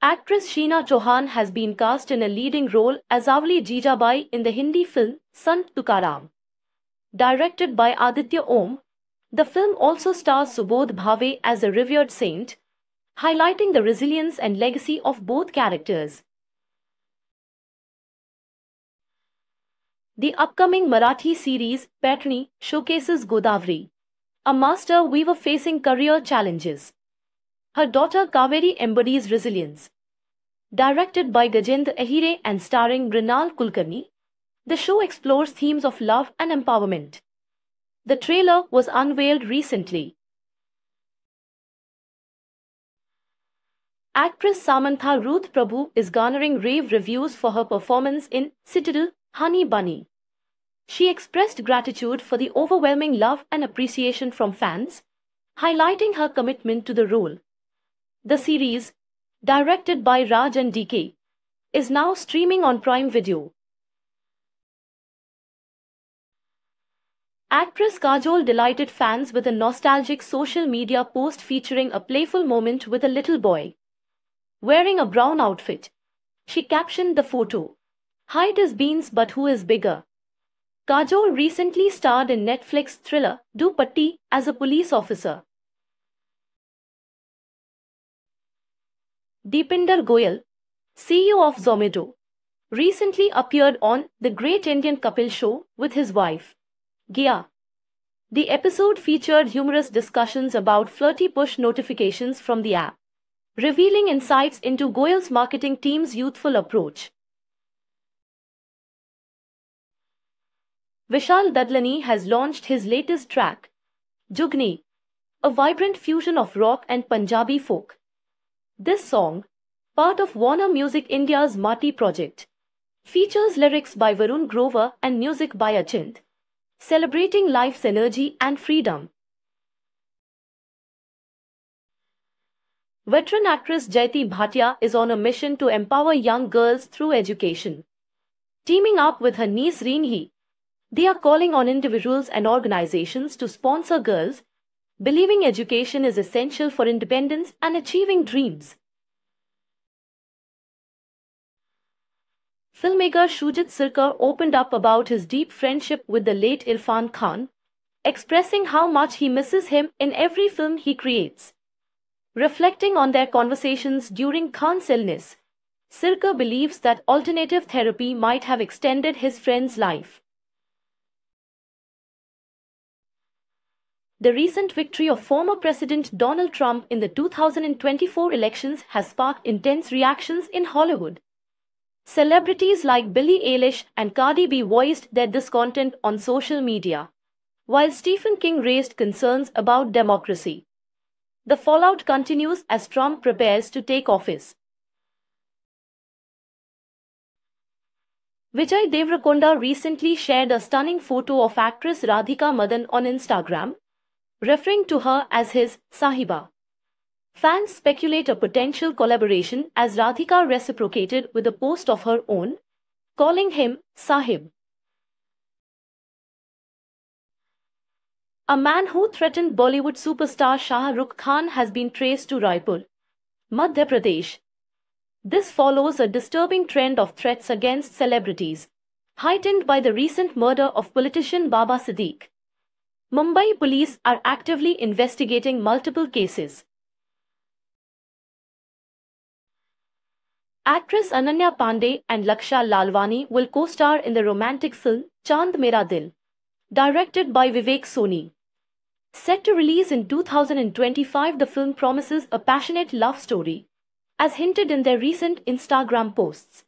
Actress Sheena Chauhan has been cast in a leading role as Avli Jijabai in the Hindi film Sant Tukaram. Directed by Aditya Om, the film also stars Subodh Bhave as a revered saint, highlighting the resilience and legacy of both characters. The upcoming Marathi series Paithani showcases Godavari, a master weaver facing career challenges. Her daughter Kaveri embodies resilience. Directed by Gajendra Ahire and starring Mrinal Kulkarni, the show explores themes of love and empowerment. The trailer was unveiled recently. Actress Samantha Ruth Prabhu is garnering rave reviews for her performance in Citadel Honey Bunny. She expressed gratitude for the overwhelming love and appreciation from fans, highlighting her commitment to the role. The series, directed by Raj and DK, is now streaming on Prime Video. Actress Kajol delighted fans with a nostalgic social media post featuring a playful moment with a little boy. Wearing a brown outfit, she captioned the photo, Height is beans but who is bigger? Kajol recently starred in Netflix thriller Do Patti as a police officer. Deepinder Goyal, CEO of Zomato, recently appeared on The Great Indian Kapil Show with his wife. Gia. The episode featured humorous discussions about flirty push notifications from the app, revealing insights into Goyal's marketing team's youthful approach. Vishal Dadlani has launched his latest track, Jugni, a vibrant fusion of rock and Punjabi folk. This song, part of Warner Music India's Mati project, features lyrics by Varun Grover and music by Achint celebrating life's energy and freedom. Veteran actress Jayati Bhatia is on a mission to empower young girls through education. Teaming up with her niece Reenhi, they are calling on individuals and organizations to sponsor girls, believing education is essential for independence and achieving dreams. Filmmaker Shoojit Sircar opened up about his deep friendship with the late Irrfan Khan, expressing how much he misses him in every film he creates. Reflecting on their conversations during Khan's illness, Sircar believes that alternative therapy might have extended his friend's life. The recent victory of former President Donald Trump in the 2024 elections has sparked intense reactions in Hollywood. Celebrities like Billie Eilish and Cardi B voiced their discontent on social media, while Stephen King raised concerns about democracy. The fallout continues as Trump prepares to take office. Vijay Deverakonda recently shared a stunning photo of actress Radhika Madan on Instagram, referring to her as his Sahiba. Fans speculate a potential collaboration as Radhika reciprocated with a post of her own, calling him Sahib. A man who threatened Bollywood superstar Shah Rukh Khan has been traced to Raipur, Madhya Pradesh. This follows a disturbing trend of threats against celebrities, heightened by the recent murder of politician Baba Siddique. Mumbai police are actively investigating multiple cases. Actress Ananya Panday and Lakshya Lalwani will co-star in the romantic film Chand Mera Dil, directed by Vivek Soni. Set to release in 2025, the film promises a passionate love story, as hinted in their recent Instagram posts.